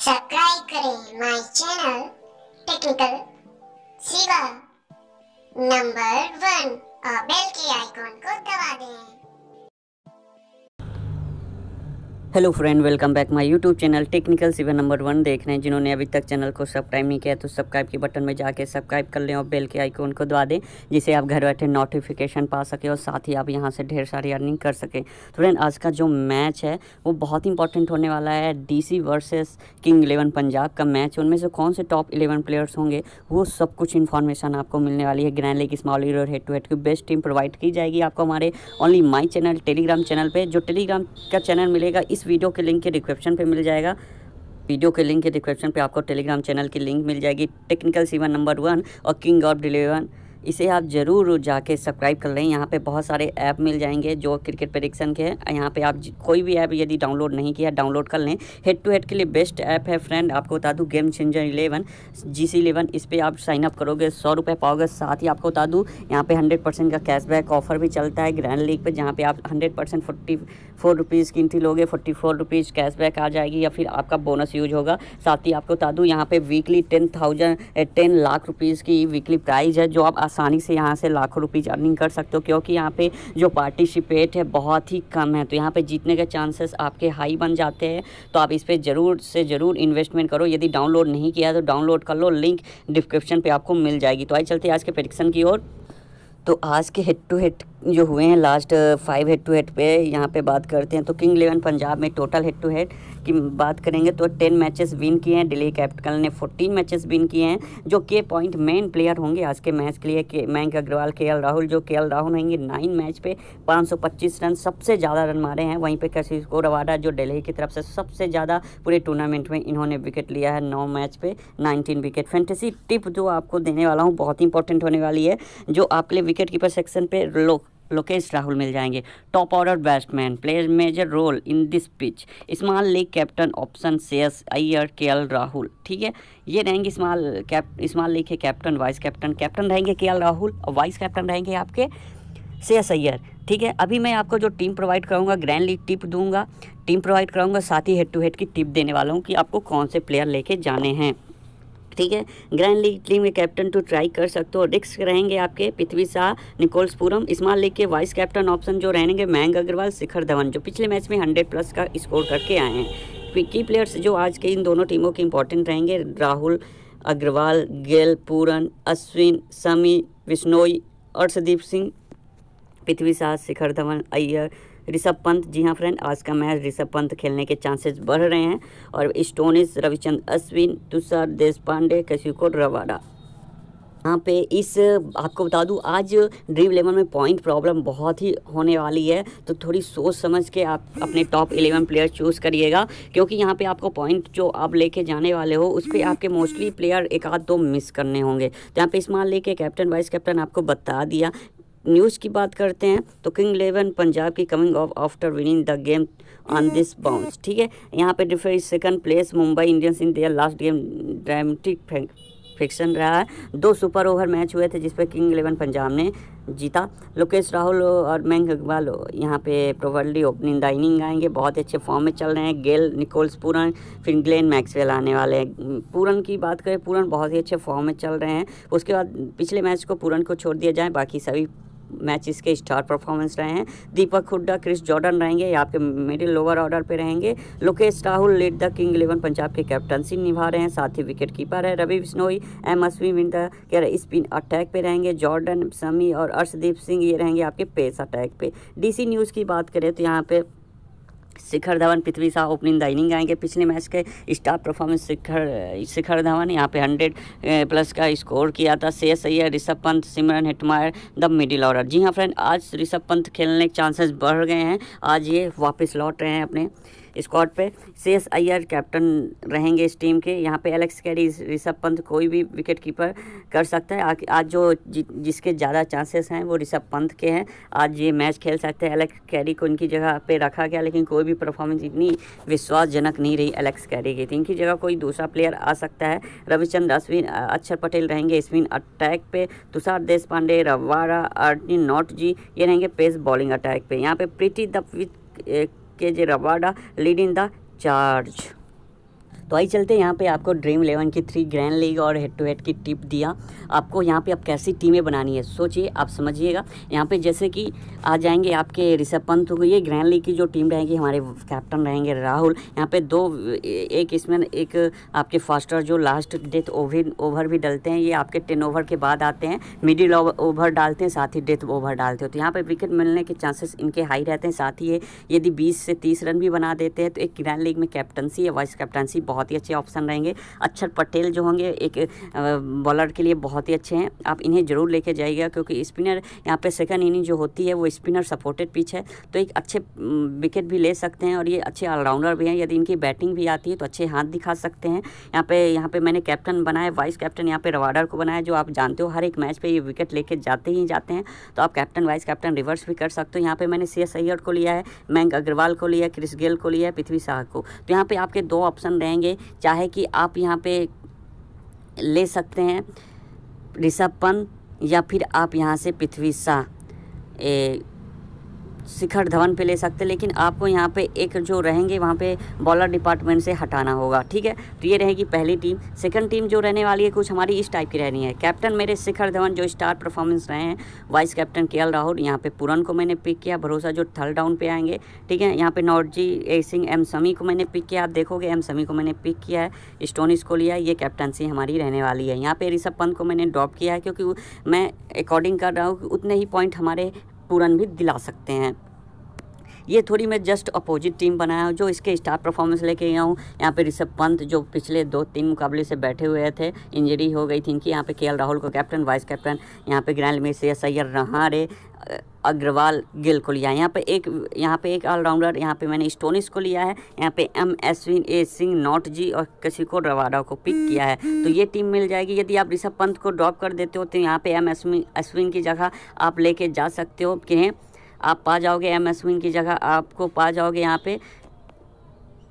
Subscribe करें my channel technical सिवा number one और बेल के आइकॉन को दबा दें। Hello friend welcome back my YouTube channel technical sewer number one देख रहे हैं, जिन्होंने अभी तक चैनल को सब्सक्राइब नहीं किया तो सब्सक्राइब के बटन में जाके सब्सक्राइब कर लें और बेल के आइकन को दबा दें, जिससे आप घर बैठे नोटिफिकेशन पा सके और साथ ही आप यहाँ से ढेर सारी अर्निंग कर सकें। तो फ्रेंड आज का जो मैच है, वो बहुत इंपॉर्टेंट होने वाला है D versus king eleven Punjab का मैच उनमें से कौन से टॉप इलेवन प्लेयर्स होंगे, वो सब कुछ इन्फॉर्मेशन आपको मिलने वाली है। ग्रैंड लीग स्मॉल लीग और हेड टू हेड की बेस्ट टीम प्रोवाइड की जाएगी आपको हमारे only my channel telegram channel पर जो टेलीग्राम का चैनल मिलेगा, इस वीडियो के लिंक के डिस्क्रिप्शन पे मिल जाएगा। वीडियो के लिंक के डिस्क्रिप्शन पे आपको टेलीग्राम चैनल की लिंक मिल जाएगी। टेक्निकल सीवन नंबर वन और किंग ऑफ़ डिलीवन इसे आप ज़रूर जाके सब्सक्राइब कर लें। यहाँ पे बहुत सारे ऐप मिल जाएँगे जो क्रिकेट प्रडिक्शन के हैं। यहाँ पे आप कोई भी ऐप यदि डाउनलोड नहीं किया डाउनलोड कर लें। हेड टू हेड के लिए बेस्ट ऐप है फ्रेंड आपको बता दूँ game changer eleven G C eleven इस पर आप साइन अप करोगे। सौ रुपये पाओगे, साथ ही आपको बता दूँ, यहाँ पे हंड्रेड परसेंट का कैशबैक ऑफ़र भी चलता है ग्रैंड लीग पर जहाँ पे आप hundred percent forty four rupees की एंट्री लोगे। फोर्टी फोर रुपीज़ कैशबैक आ जाएगी या फिर आपका बोनस यूज़ होगा। साथ ही आपको बता दूँ, यहाँ पे weekly ten thousand ten lakh rupees की वीकली प्राइज़ है, जो आप आसानी से यहाँ से लाखों रुपीज़ अर्निंग कर सकते हो, क्योंकि यहाँ पे जो पार्टिसिपेट है बहुत ही कम है। तो यहाँ पे जीतने के चांसेस आपके हाई बन जाते हैं। तो आप इस पर ज़रूर से ज़रूर इन्वेस्टमेंट करो। यदि डाउनलोड नहीं किया तो डाउनलोड कर लो। लिंक डिस्क्रिप्शन पर आपको मिल जाएगी। तो आइए चलते आज के प्रडिक्शन की ओर। तो आज के हेड टू हेड जो हुए हैं last five head to head पे, यहाँ पे बात करते हैं तो किंग इलेवन पंजाब में टोटल हेड टू हेड की बात करेंगे तो टेन मैचेस विन किए हैं दिल्ली कैपिटल ने फोर्टीन मैचेस विन किए हैं, जो के पॉइंट मेन प्लेयर होंगे आज के मैच के लिए के मयंक अग्रवाल के एल राहुल जो के एल राहुल रहेंगे नाइन मैच पे 525 रन सबसे ज़्यादा रन मारे हैं, वहीं पर कैसी को रवाडा जो दिल्ली की तरफ़ से सबसे ज़्यादा पूरे टूर्नामेंट में इन्होंने विकेट लिया है, नौ मैच पे नाइनटीन विकेट फैंटेसी टिप जो आपको देने वाला हूँ, बहुत इंपॉर्टेंट होने वाली है, जो आपके लिए विकेट कीपर सेक्शन पे लोग लोकेश राहुल मिल जाएँगे। Top order batsman player major role in this pitch small league captain option सेयस Iyer K L Rahul ठीक है? ये रहेंगे स्मॉल कैप स्मॉल लीग के कैप्टन वाइस कैप्टन कैप्टन रहेंगे के एल राहुल और वाइस कैप्टन रहेंगे आपके सेयस अय्यर ठीक है? अभी मैं आपको जो टीम प्रोवाइड करूँगा ग्रैंड लीग टिप दूँगा। टीम प्रोवाइड कराऊँगा साथ ही हेड टू हेड की टिप देने वाला हूँ कि आपको कौन से प्लेयर लेके जाने हैं। ठीक है? ग्रैंड लीग टीम के कैप्टन तो ट्राई कर सकते हो। रिक्स रहेंगे आपके पृथ्वी शाह निकोल्स निकोल्सपुरम स्मॉल लीग के वाइस कैप्टन ऑप्शन जो रहेंगे मयंक अग्रवाल शिखर धवन जो पिछले मैच में हंड्रेड प्लस का स्कोर करके आए हैं। की प्लेयर्स जो आज के इन दोनों टीमों के इंपॉर्टेंट रहेंगे। राहुल अग्रवाल गेल पूरन अश्विन समी विश्नोई अर्षदीप सिंह पृथ्वी शाह शिखर धवन अय्यर ऋषभ पंत। जी हाँ फ्रेंड आज का मैच ऋषभ पंत खेलने के चांसेस बढ़ रहे हैं। और स्टोनिस रविचंद्र अश्विन तुषार देश पांडे कशिको रवाडा यहाँ पे इस, आपको बता दूँ, आज ड्रीम इलेवन में पॉइंट प्रॉब्लम बहुत ही होने वाली है। तो थोड़ी सोच समझ के आप अपने टॉप इलेवन प्लेयर चूज़ करिएगा। क्योंकि यहाँ पे आपको पॉइंट जो आप लेके जाने वाले हो, उस पर आपके मोस्टली प्लेयर एक आध दो मिस करने होंगे। तो यहाँ पे इस्तेमाल लेके कैप्टन वाइस कैप्टन आपको बता दिया न्यूज़ की बात करते हैं तो किंग इलेवन पंजाब की coming off after winning the game on this bounce ठीक है? यहाँ पे differ second place Mumbai Indians in their last game dramatic fiction रहा है। दो सुपर ओवर मैच हुए थे जिसपे किंग इलेवन पंजाब ने जीता। लोकेश राहुल और मैंग अग्रवाल यहाँ पे प्रोवर्ली ओपनिंग द इनिंग आएँगे। बहुत अच्छे फॉर्म में चल रहे हैं। गेल निकोल्स पूरन फिर ग्लेन मैक्सवेल आने वाले हैं। पूरन की बात करें पूरन बहुत ही अच्छे फॉर्म में चल रहे हैं। उसके बाद पिछले मैच को पूरन को छोड़ दिया जाए बाकी सभी मैचेस के स्टार परफॉर्मेंस रहे हैं। दीपक हुड्डा, क्रिस जॉर्डन रहेंगे यहाँ पे मिडिल लोअर ऑर्डर पे रहेंगे। Lokesh Rahul lead the king eleven, Punjab के कैप्टनसी निभा रहे हैं, साथ ही विकेट कीपर है रवि बिश्नोई, एम अश्विन विंदा के स्पिन अटैक पे रहेंगे। जॉर्डन, समी और अर्शदीप सिंह ये रहेंगे आपके पेस अटैक पे। डीसी न्यूज़ की बात करें तो यहाँ पे Shikhar Dhawan, Prithvi Shaw opening the inning आएँगे। पिछले मैच के स्टार परफॉर्मेंस शिखर शिखर धवन, यहाँ पे हंड्रेड प्लस का स्कोर किया था। शेष Iyer, Rishabh Pant, Shimron, Hetmyer, the middle order जी हाँ फ्रेंड आज ऋषभ पंत खेलने के चांसेस बढ़ गए हैं। आज ये वापस लौट रहे हैं अपने। स्क्वाड पे। शेष अय्यर कैप्टन रहेंगे इस टीम के। यहाँ पे एलेक्स कैरी ऋषभ पंत कोई भी विकेट कीपर कर सकता है। आज जो जि, जिसके ज़्यादा चांसेस हैं वो ऋषभ पंत के हैं। आज ये मैच खेल सकते हैं। एलेक्स कैरी को इनकी जगह पे रखा गया लेकिन कोई भी परफॉर्मेंस इतनी विश्वासजनक नहीं रही एलेक्स कैरी की। इनकी जगह कोई दूसरा प्लेयर आ सकता है। रविचंद्र अश्विन अक्षर पटेल रहेंगे स्पिन अटैक पे। तुषार देश पांडे रवारा अर्टिन नॉट जी ये रहेंगे पेस बॉलिंग अटैक पे। यहाँ पे प्रीति दप के जे रबाडा लीडिंग द चार्ज तो आई चलते यहाँ पे आपको ड्रीम इलेवन की थ्री ग्रैंड लीग और हेड टू हेड की टिप दिया। आपको यहाँ पे आप कैसी टीमें बनानी है, सोचिए, आप समझिएगा। यहाँ पे जैसे कि आ जाएँगे आपके ऋषभ पंत हो ये ग्रैंड लीग की जो टीम रहेगी, हमारे कैप्टन रहेंगे राहुल। यहाँ पे दो एक इसमें एक आपके फास्टर जो लास्ट डेथ ओवर ओवर भी डलते हैं। ये आपके टेन ओवर के बाद आते हैं। मिडिल ओवर डालते हैं, साथ ही डेथ ओवर डालते हो। तो यहाँ पर विकेट मिलने के चांसेस इनके हाई रहते हैं। साथ ही यदि बीस से तीस रन भी बना देते हैं तो एक ग्रैंड लीग में कैप्टनसी या वाइस कैप्टनसी बहुत ही अच्छे ऑप्शन रहेंगे। अक्षर पटेल जो होंगे, एक बॉलर के लिए बहुत ही अच्छे हैं। आप इन्हें ज़रूर लेके जाइएगा, क्योंकि स्पिनर यहाँ पे सेकंड इनिंग जो होती है, वो स्पिनर सपोर्टेड पिच है। तो एक अच्छे विकेट भी ले सकते हैं और ये अच्छे ऑलराउंडर भी हैं। यदि इनकी बैटिंग भी आती है तो अच्छे हाथ दिखा सकते हैं। यहाँ पे यहाँ पे मैंने कैप्टन बनाया वाइस कैप्टन यहाँ पे रवाडर को बनाया, जो आप जानते हो, हर एक मैच पे ये विकेट लेके जाते ही जाते हैं। तो आप कैप्टन वाइस कैप्टन रिवर्स भी कर सकते हो। यहाँ पे मैंने सी एस को लिया है मैंग अग्रवाल को लिया क्रिस गेल को लिया है पृथ्वी शाह को। तो यहाँ पे आपके दो ऑप्शन रहेंगे। चाहे कि आप यहाँ पे ले सकते हैं ऋषभ पंत या फिर आप यहाँ से पृथ्वी शाह शिखर धवन पे ले सकते लेकिन आपको यहाँ पे एक जो रहेंगे, वहाँ पे बॉलर डिपार्टमेंट से हटाना होगा, ठीक है? तो ये रहेगी पहली टीम सेकंड टीम जो रहने वाली है, कुछ हमारी इस टाइप की रहनी है। कैप्टन मेरे शिखर धवन, जो स्टार परफॉर्मेंस रहे हैं वाइस कैप्टन के राहुल यहाँ पे पूरन को मैंने पिक किया, भरोसा जो थर्ड डाउन पे आएँगे, ठीक है? यहाँ पे नौरजी ए सिंह एम समी को मैंने पिक किया, आप देखोगे एम समी को मैंने पिक किया है स्टोनिस को लिया, ये कैप्टनसी हमारी रहने वाली है। यहाँ पे ऋषभ पंत को मैंने ड्रॉप किया है, क्योंकि मैं अकॉर्डिंग कर रहा हूँ कि उतने ही पॉइंट हमारे पूरन भी दिला सकते हैं। ये थोड़ी मैं जस्ट अपोजिट टीम बनाया हूँ, जो इसके स्टार परफॉर्मेंस लेके गया हूँ। यहाँ पे ऋषभ पंत, जो पिछले दो तीन मुकाबले से बैठे हुए थे इंजरी हो गई थी इनकी यहाँ पे के राहुल को कैप्टन वाइस कैप्टन यहाँ पे ग्रैंड में से सैयर रहारे अग्रवाल गिल को लिया है। यहाँ पे एक, यहाँ पे एक ऑलराउंडर यहाँ पे मैंने स्टोनिस को लिया है। यहाँ पे एम एसविन ए सिंह नॉट जी और किसी को रवाडा को पिक किया है। तो ये टीम मिल जाएगी। यदि आप ऋषभ पंत को ड्रॉप कर देते हो तो यहाँ पे एम एसविन अश्विन की जगह आप लेके जा सकते हो, कि आप पा जाओगे एम एस विंग की जगह आपको पा जाओगे यहाँ पे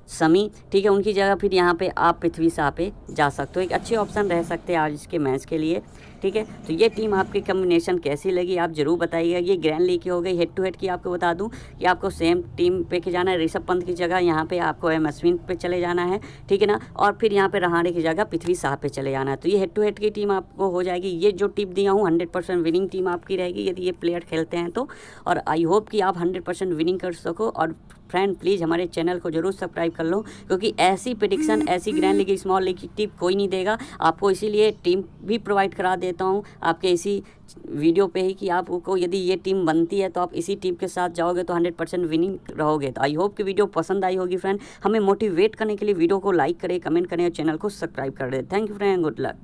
समी, ठीक है, उनकी जगह फिर यहाँ पे आप पृथ्वी शाह पे जा सकते हो। एक अच्छे ऑप्शन रह सकते हैं आज इसके मैच के लिए, ठीक है? तो ये टीम आपकी कम्बिनेशन कैसी लगी, आप ज़रूर बताइएगा। ये ग्रैंड लीग की हो गई हेड टू हेड की आपको बता दूँ कि आपको सेम टीम पे के जाना है। ऋषभ पंत की जगह यहाँ पे आपको एम अश्विन पे चले जाना है, ठीक है ना? और फिर यहाँ पे रहाड़े की जगह पृथ्वी शाह पे चले जाना है। तो ये हेड टू हेड की टीम आपको हो जाएगी। ये जो टिप दिया हूँ हंड्रेड विनिंग टीम आपकी रहेगी। यदि ये प्लेयर खेलते हैं तो और आई होप कि आप हंड्रेड विनिंग कर सको और फ्रेंड प्लीज़ हमारे चैनल को ज़रूर सब्सक्राइब कर लो, क्योंकि ऐसी प्रडिक्शन ऐसी ग्रैंड लीग स्मॉल लीग की टिप कोई नहीं देगा। आपको इसीलिए टीम भी प्रोवाइड करा देता हूँ, आपके इसी वीडियो पे ही कि आपको यदि ये टीम बनती है तो आप इसी टीम के साथ जाओगे तो हंड्रेड परसेंट विनिंग रहोगे। तो आई होप कि वीडियो पसंद आई होगी फ्रेंड हमें मोटिवेट करने के लिए वीडियो को लाइक करें कमेंट करें और चैनल को सब्सक्राइब कर दें। Thank you friend good luck